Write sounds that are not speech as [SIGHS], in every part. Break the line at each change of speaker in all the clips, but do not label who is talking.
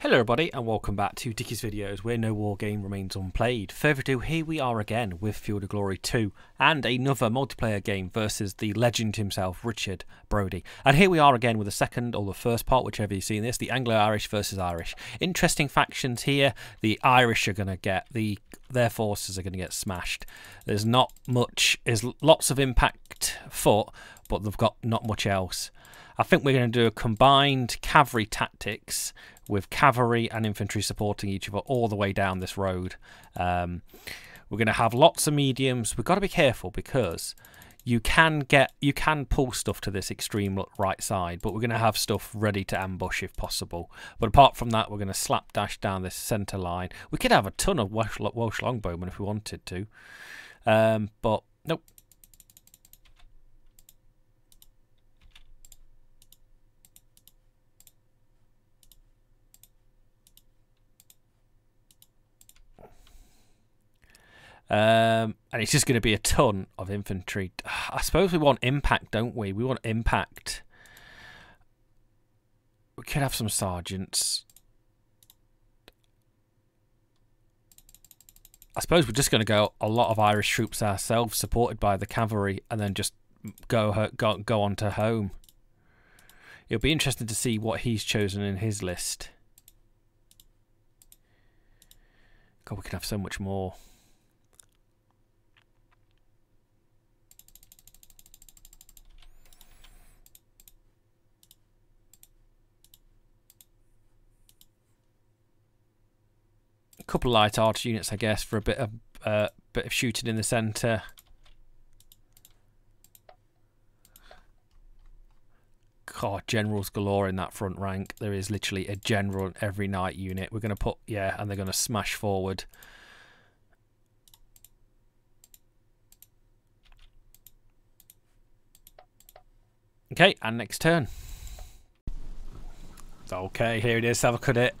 Hello everybody and welcome back to Dickie's Videos where no war game remains unplayed. Further ado, here we are again with Field of Glory 2 and another multiplayer game versus the legend himself, Richard Bodley. And here we are again with the second or the first part, whichever you've seen this, the Anglo-Irish versus Irish. Interesting factions here. The Irish are going to get, the their forces are going to get smashed. There's not much, there's lots of impact foot, but they've got not much else. I think we're going to do a combined cavalry tactics with cavalry and infantry supporting each other all the way down this road. Um, we're going to have lots of mediums. We've got to be careful because you can get you can pull stuff to this extreme right side, but we're going to have stuff ready to ambush if possible. But apart from that, we're going to slapdash down this centre line. We could have a ton of Welsh, Welsh longbowmen if we wanted to, um, but nope. Um, and it's just going to be a ton of infantry. [SIGHS] I suppose we want impact, don't we? We want impact. We could have some sergeants. I suppose we're just going to go a lot of Irish troops ourselves, supported by the cavalry, and then just go go go on to home. It'll be interesting to see what he's chosen in his list. God, we could have so much more. Couple of light archer units, I guess, for a bit of uh, bit of shooting in the centre. God, generals galore in that front rank. There is literally a general in every knight unit. We're going to put, yeah, and they're going to smash forward. Okay, and next turn. Okay, here it is. Have a at it.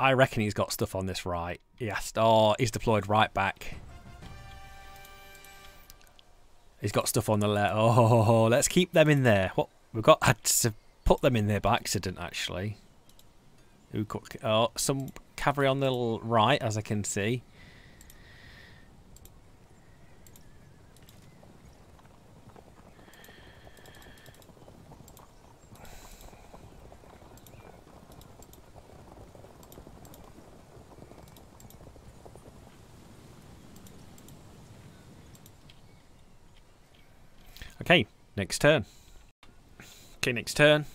I reckon he's got stuff on this right. Yes. Oh, he's deployed right back. He's got stuff on the left. Oh, let's keep them in there. What we've got had to put them in there by accident, actually. Who? Oh, some cavalry on the right, as I can see. Okay, next turn. Okay, next turn.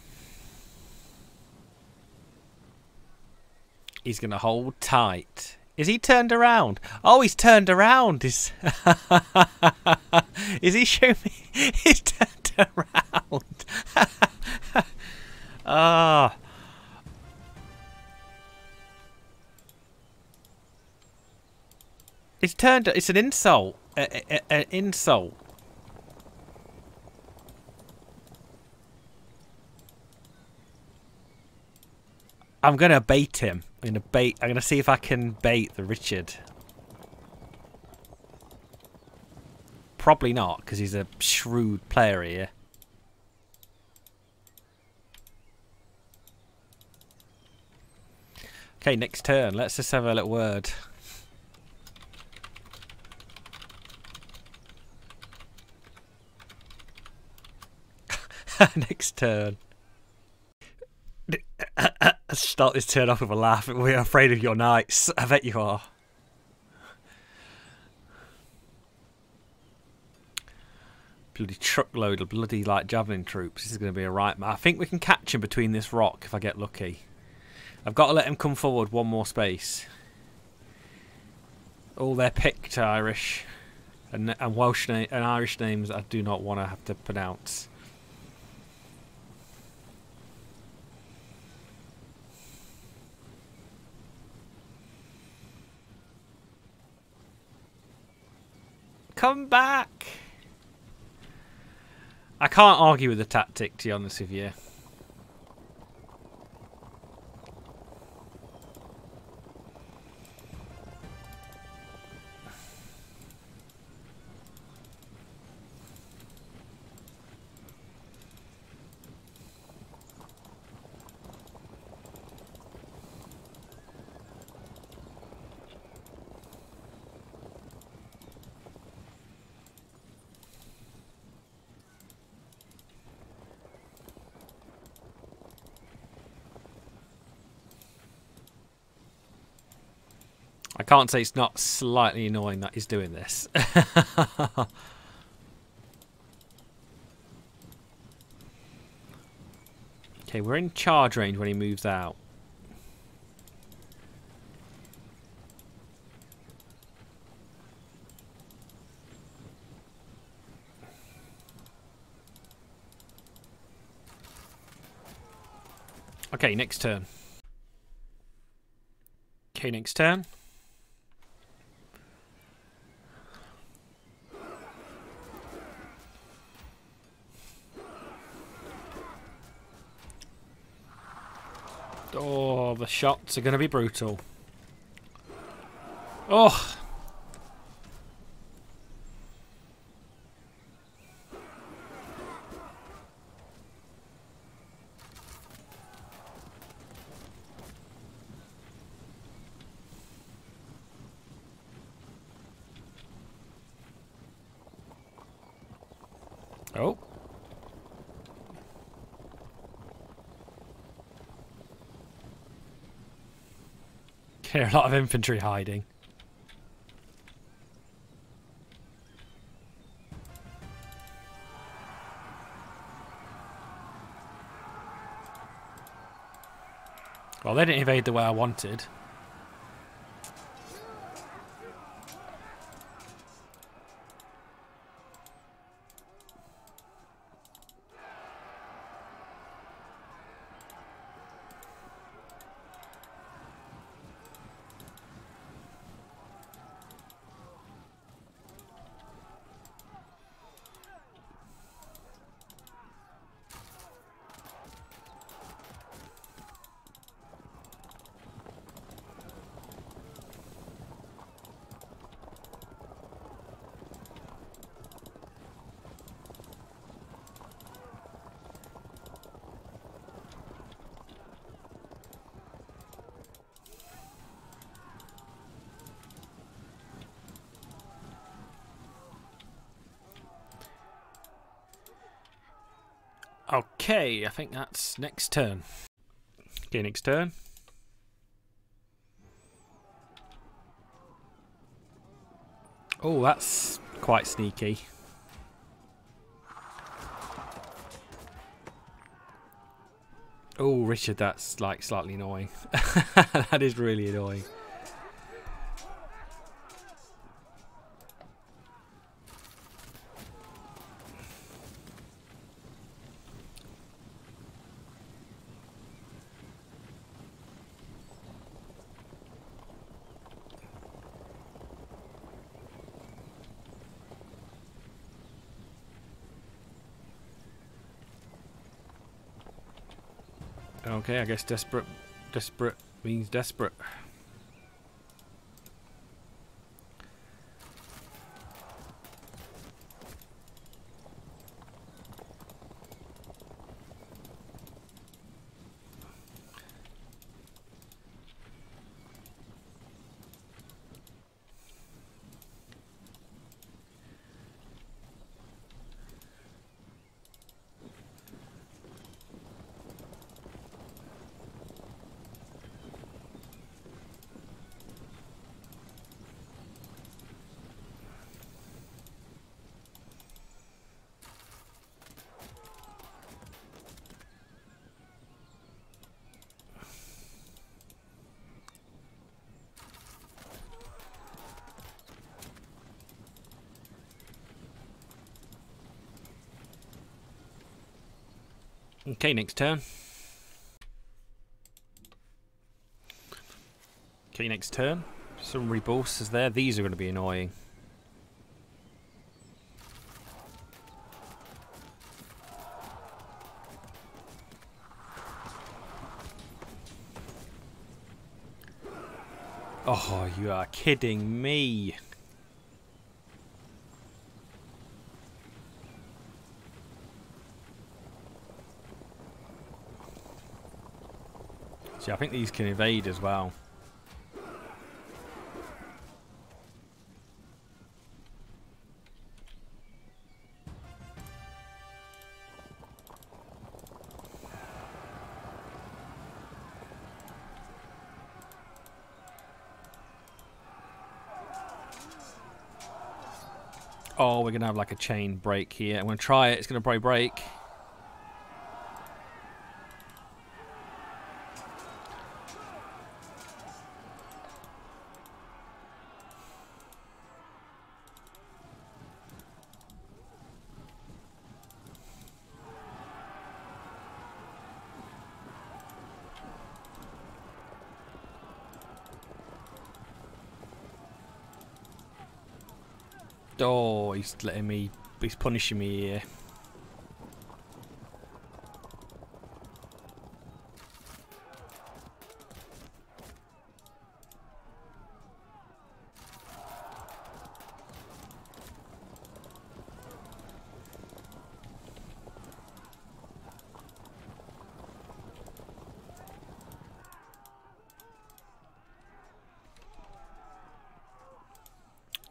He's going to hold tight. Is he turned around? Oh, he's turned around. Is [LAUGHS] is he showing me? [LAUGHS] He's turned around. [LAUGHS] Ah. It's turned. It's an insult. An insult. I'm gonna bait him. I'm gonna bait. I'm gonna see if I can bait the Richard. Probably not, because he's a shrewd player here. Okay, next turn. Let's just have a little word. [LAUGHS] next turn. [LAUGHS] start this turn off with a laugh. We're afraid of your knights. I bet you are. Bloody truckload of bloody like javelin troops. This is going to be a right. I think we can catch him between this rock if I get lucky. I've got to let him come forward one more space. All their picked Irish and, and Welsh and Irish names I do not want to have to pronounce. Come back! I can't argue with the tactic, to be honest with you. Can't say it's not slightly annoying that he's doing this. [LAUGHS] okay, we're in charge range when he moves out. Okay, next turn. Okay, next turn. The shots are going to be brutal. Oh. Okay, [LAUGHS] a lot of infantry hiding. Well, they didn't evade the way I wanted. Okay, I think that's next turn. Okay, next turn. Oh, that's quite sneaky. Oh, Richard, that's like slightly annoying. [LAUGHS] that is really annoying. Okay, I guess desperate desperate means desperate. Okay, next turn. Okay, next turn. Some reboosts there. These are going to be annoying. Oh, you are kidding me. See, I think these can evade as well. Oh, we're going to have like a chain break here. I'm going to try it. It's going to probably break. Oh, he's letting me. He's punishing me here.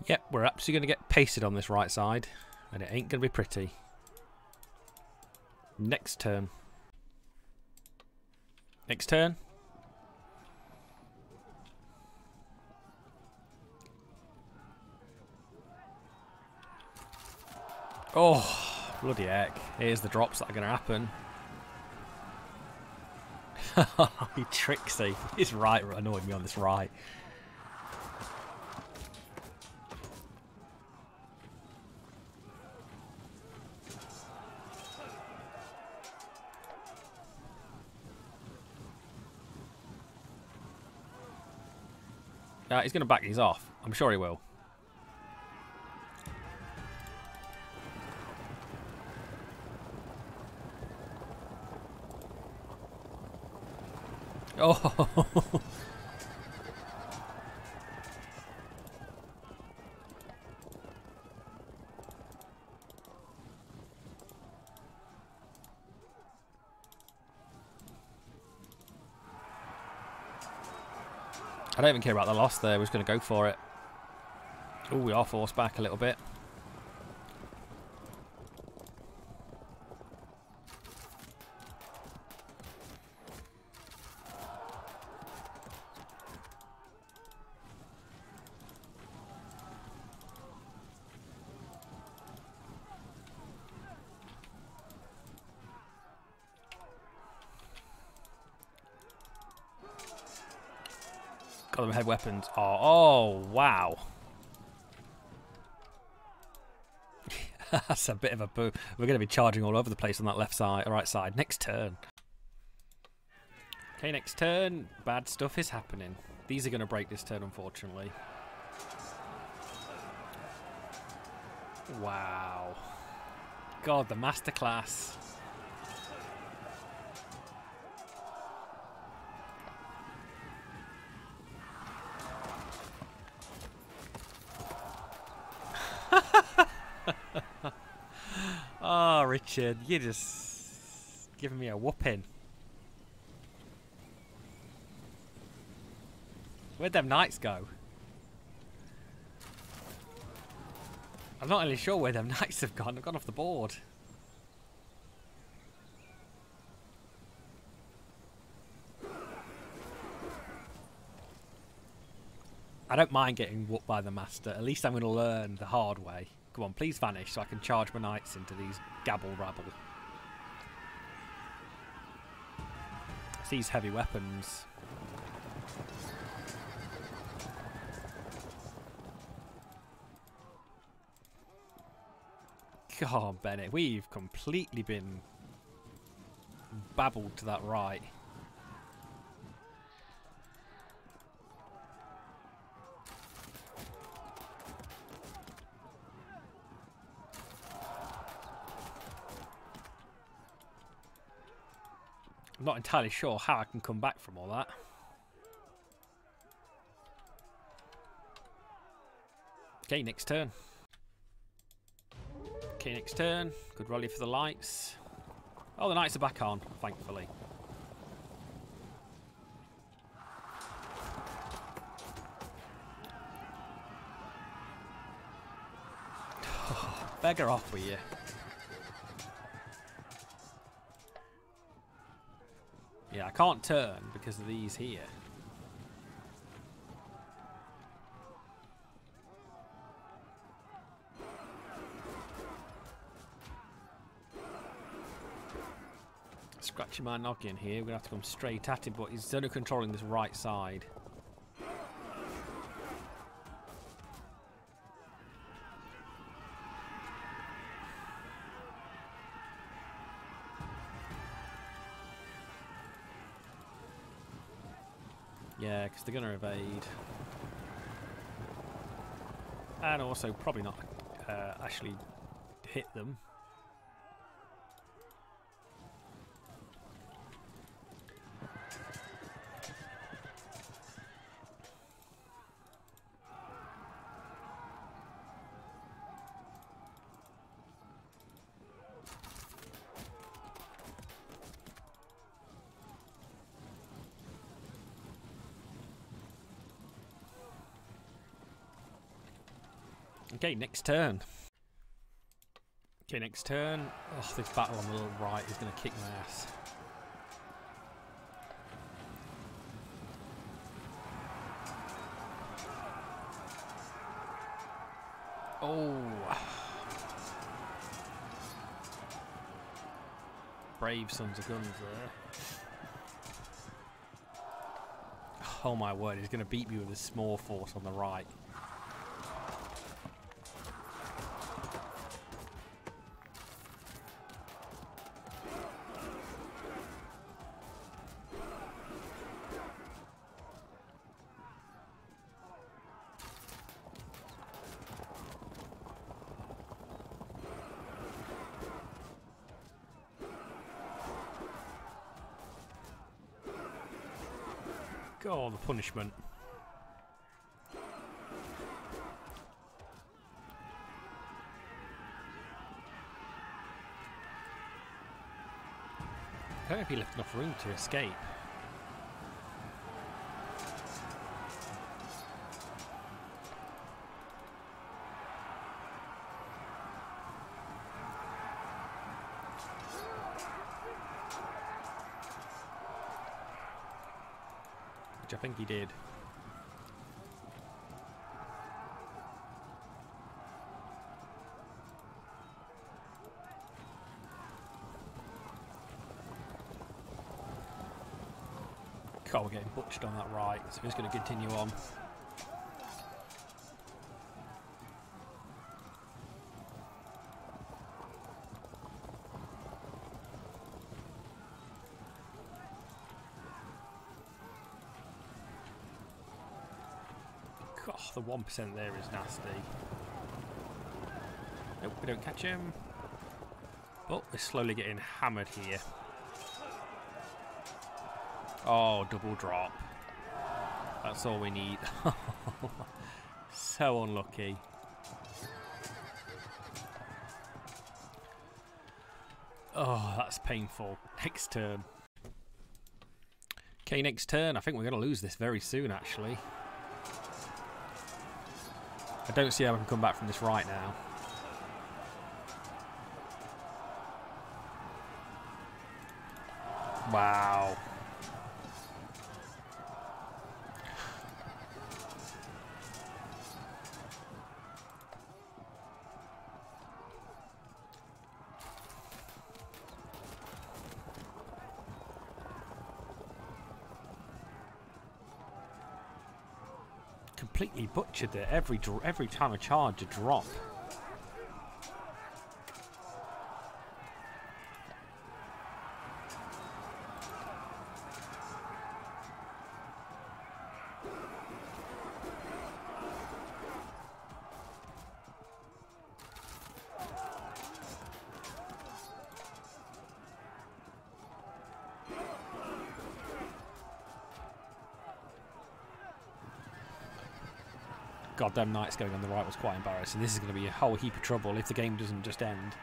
Yep, we're actually going to get pasted on this right side, and it ain't going to be pretty. Next turn. Next turn. Oh, bloody heck. Here's the drops that are going to happen. [LAUGHS] tricksy. He's right annoying me on this right. Uh, he's going to back these off. I'm sure he will. Oh! [LAUGHS] I don't even care about the loss there. We're just going to go for it. Oh, we are forced back a little bit. Got them head weapons. Oh, oh wow. [LAUGHS] That's a bit of a boo. We're going to be charging all over the place on that left side, or right side. Next turn. Okay, next turn. Bad stuff is happening. These are going to break this turn, unfortunately. Wow. God, the masterclass. oh, Richard, you're just giving me a whooping. Where'd them knights go? I'm not really sure where them [LAUGHS] knights have gone. They've gone off the board. I don't mind getting whooped by the master. At least I'm going to learn the hard way. Come on, please vanish so I can charge my knights into these gabble rabble. These heavy weapons. God, Bennett, we've completely been babbled to that right. I'm not entirely sure how I can come back from all that. Okay, next turn. Okay, next turn. Good rally for the lights. Oh, the knights are back on, thankfully. [SIGHS] beggar off with you. can't turn because of these here. Scratching my noggin here, we're going to have to come straight at him, but he's only controlling this right side. Yeah, because they're going to evade. And also probably not uh, actually hit them. Okay, next turn. Okay, next turn. Oh, this battle on the right is going to kick my ass. Oh. Brave sons of guns there. Oh my word, he's going to beat me with a small force on the right. Oh, the punishment. He left enough room to escape. Think he did. God, we're getting butched on that right, so he's going to continue on. God, the 1% there is nasty. Nope, we don't catch him. But we're slowly getting hammered here. Oh, double drop. That's all we need. [LAUGHS] so unlucky. Oh, that's painful. [LAUGHS] Next turn. Okay, next turn. I think we're going to lose this very soon, actually. I don't see how I can come back from this right now. Wow. completely butchered it. Every every time I charge, a drop. Goddamn knights going on the right was quite embarrassing. This is going to be a whole heap of trouble if the game doesn't just end.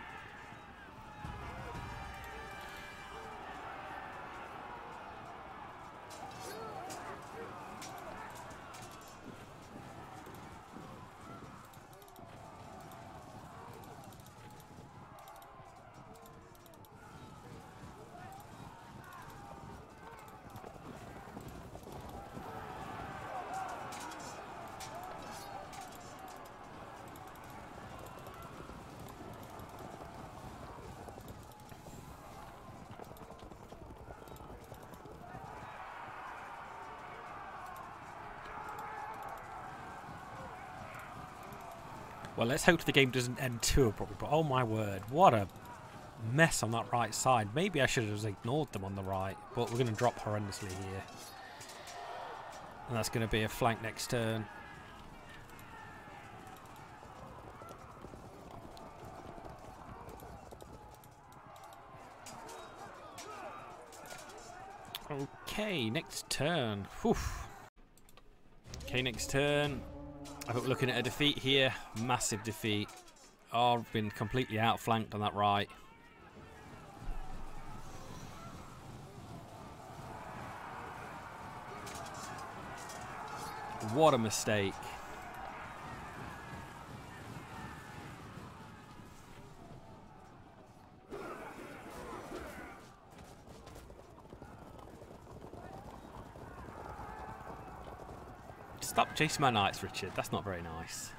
Well, let's hope the game doesn't end too abruptly, but oh my word, what a mess on that right side. Maybe I should have ignored them on the right, but we're going to drop horrendously here. And that's going to be a flank next turn. Okay, next turn. Whew. Okay, next turn. I think looking at a defeat here. Massive defeat. Oh, I've been completely outflanked on that right. What a mistake. Stop chasing my knights, Richard. That's not very nice.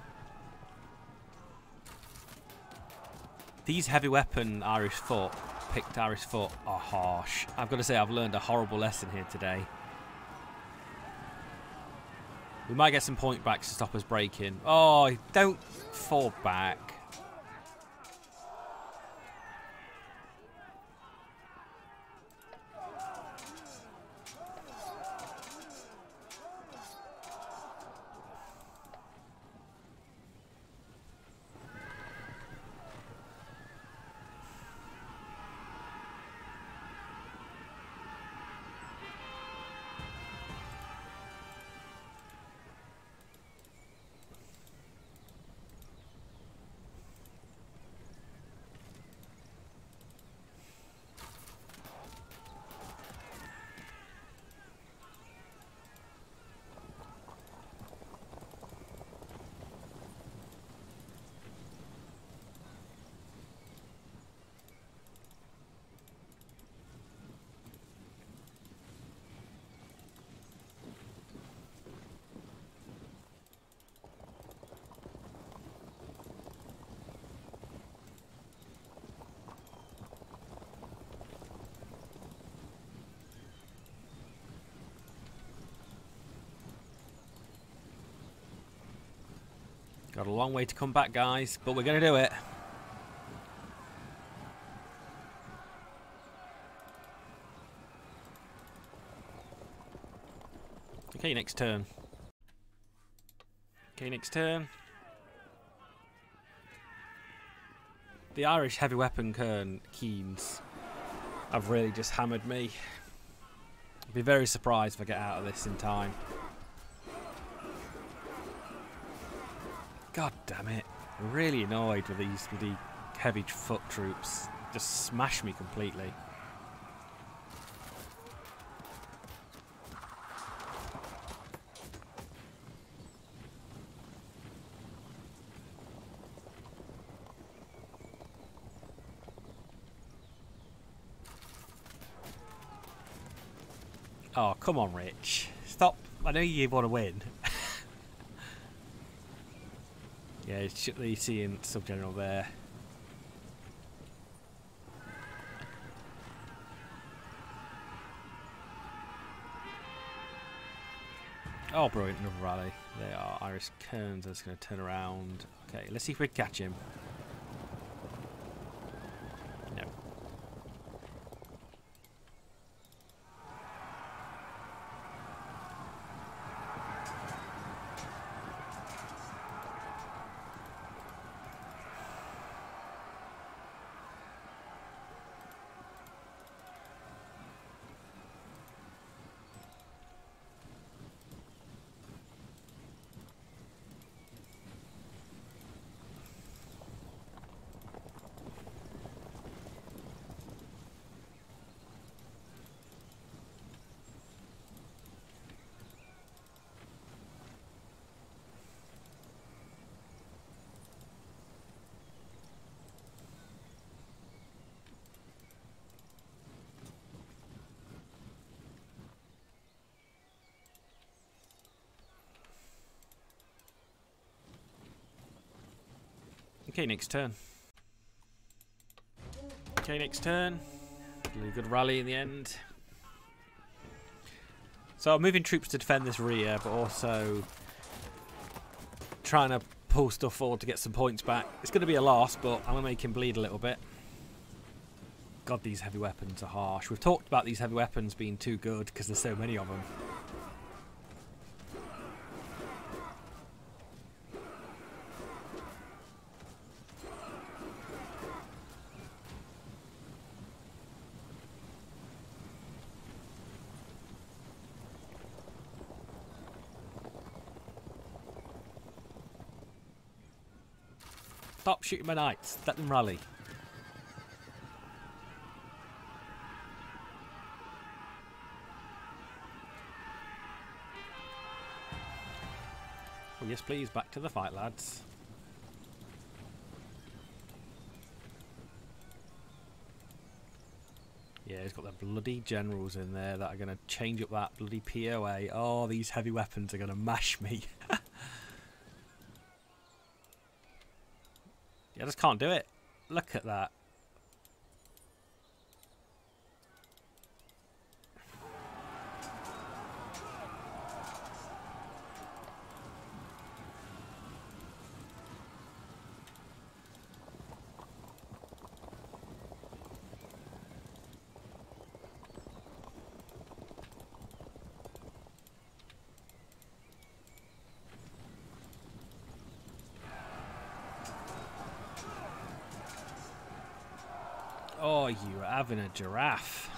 These heavy weapon Irish foot, picked Irish foot, are harsh. I've got to say, I've learned a horrible lesson here today. We might get some point backs to stop us breaking. Oh, don't fall back. Got a long way to come back, guys, but we're going to do it. Okay, next turn. Okay, next turn. The Irish heavy weapon Kern Keens have really just hammered me. I'd be very surprised if I get out of this in time. God damn it. I'm really annoyed with these the heavy foot troops. Just smash me completely. Oh, come on, Rich. Stop. I know you want to win. Yeah, you see in Subgeneral there. Oh, brilliant, another rally. They are Irish Kerns. That's going to turn around. Okay, let's see if we catch him. Okay, next turn. Okay, next turn. Really good rally in the end. So I'm moving troops to defend this rear, but also trying to pull stuff forward to get some points back. It's going to be a loss, but I'm going to make him bleed a little bit. God, these heavy weapons are harsh. We've talked about these heavy weapons being too good because there's so many of them. Stop shooting my knights. Let them rally. Oh, yes, please. Back to the fight, lads. Yeah, he's got the bloody generals in there that are going to change up that bloody POA. Oh, these heavy weapons are going to mash me. [LAUGHS] I just can't do it. Look at that. Oh, you are having a giraffe.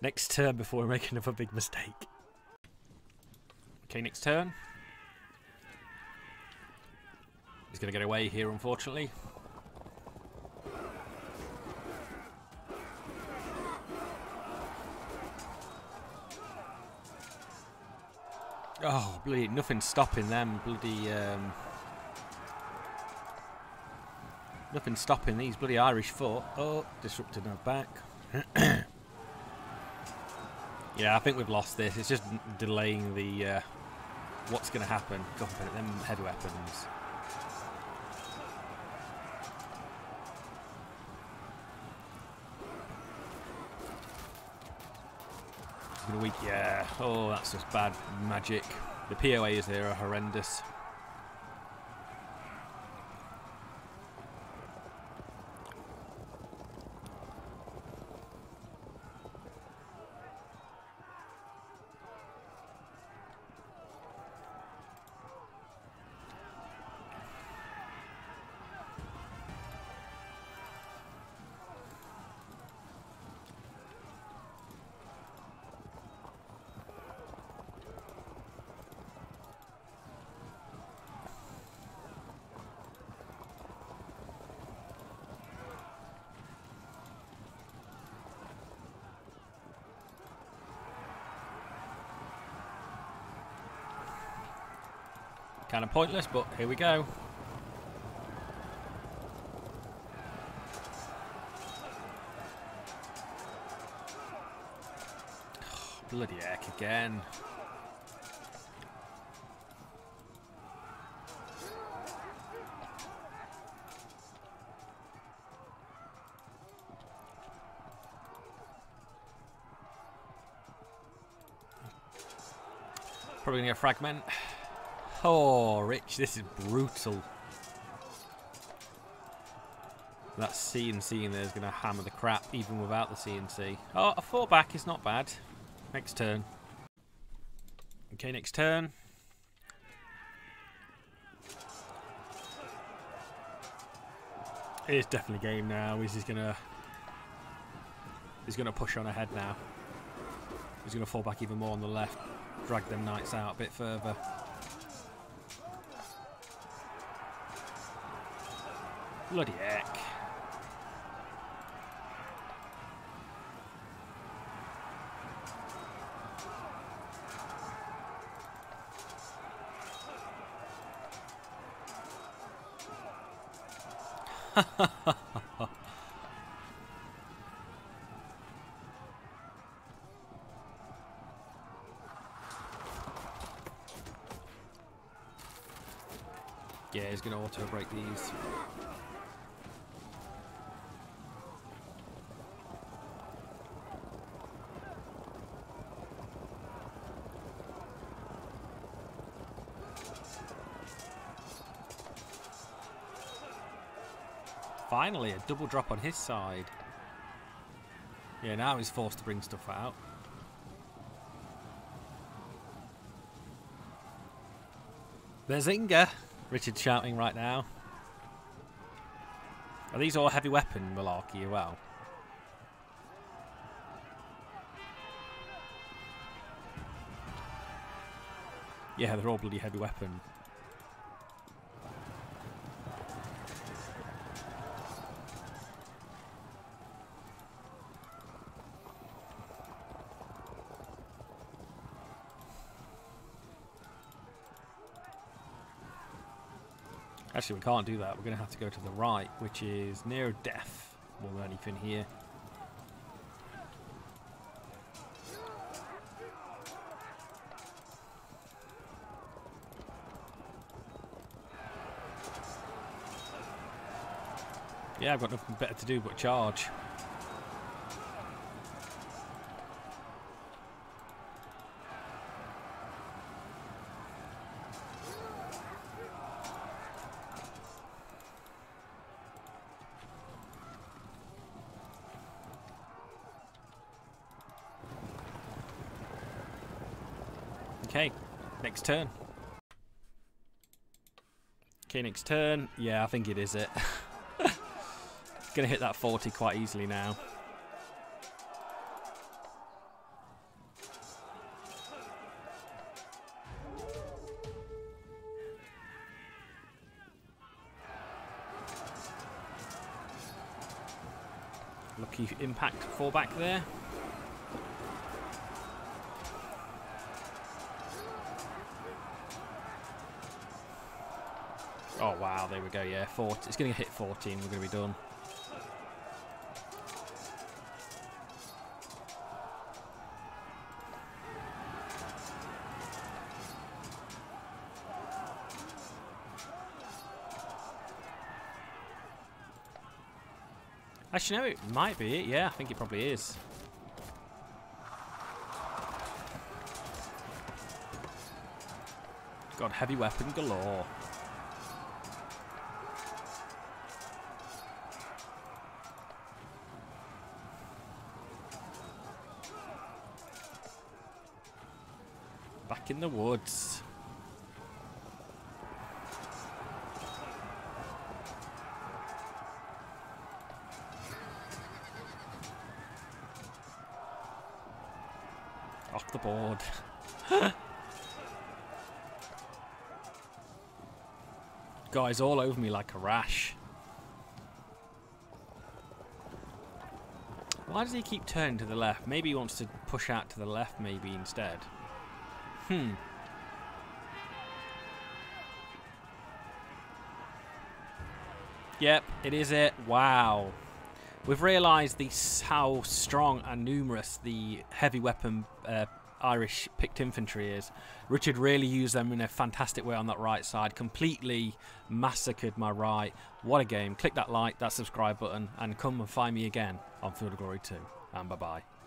Next turn before we make another big mistake. Okay, next turn. He's going to get away here, unfortunately. Oh, bloody, nothing stopping them. Bloody, um, nothing stopping these bloody Irish foot. Oh, disrupted our back. [COUGHS] yeah, I think we've lost this. It's just delaying the uh, what's going to happen. God, them head weapons. weak. Yeah. Oh, that's just bad magic. The POAs there are horrendous. Kind of pointless, but here we go. [SIGHS] Bloody heck again. Probably gonna get a fragment. Oh, Rich, this is brutal. That CNC in there is going to hammer the crap even without the CNC. Oh, a four back is not bad. Next turn. Okay, next turn. It is definitely game now. He's going to... He's going to push on ahead now. He's going to fall back even more on the left. Drag them knights out a bit further. Bloody heck. [LAUGHS] Yeah, he's going to auto break these. Finally, a double drop on his side. Yeah, now he's forced to bring stuff out. There's Inga! Richard shouting right now. Are these all heavy weapon malarkey as well? Yeah, they're all bloody heavy weapon. Actually, we can't do that. We're going to have to go to the right, which is near death more than anything here. Yeah, I've got nothing better to do but charge. Okay, next turn. Okay, next turn. Yeah, I think it is it. [LAUGHS] Gonna hit that 40 quite easily now. Lucky impact fallback there. Oh wow, there we go, yeah. 40. It's going to hit 14, we're going to be done. Actually, no, it might be it. Yeah, I think it probably is. God, heavy weapon galore. Back in the woods. Off the board. [LAUGHS] Guys all over me like a rash. Why does he keep turning to the left? Maybe he wants to push out to the left maybe instead. Hmm. Yep, it is it. Wow. We've realised how strong and numerous the heavy weapon uh, Irish picked infantry is. Richard really used them in a fantastic way on that right side. Completely massacred my right. What a game. Click that like, that subscribe button, and come and find me again on Field of Glory 2. And bye-bye.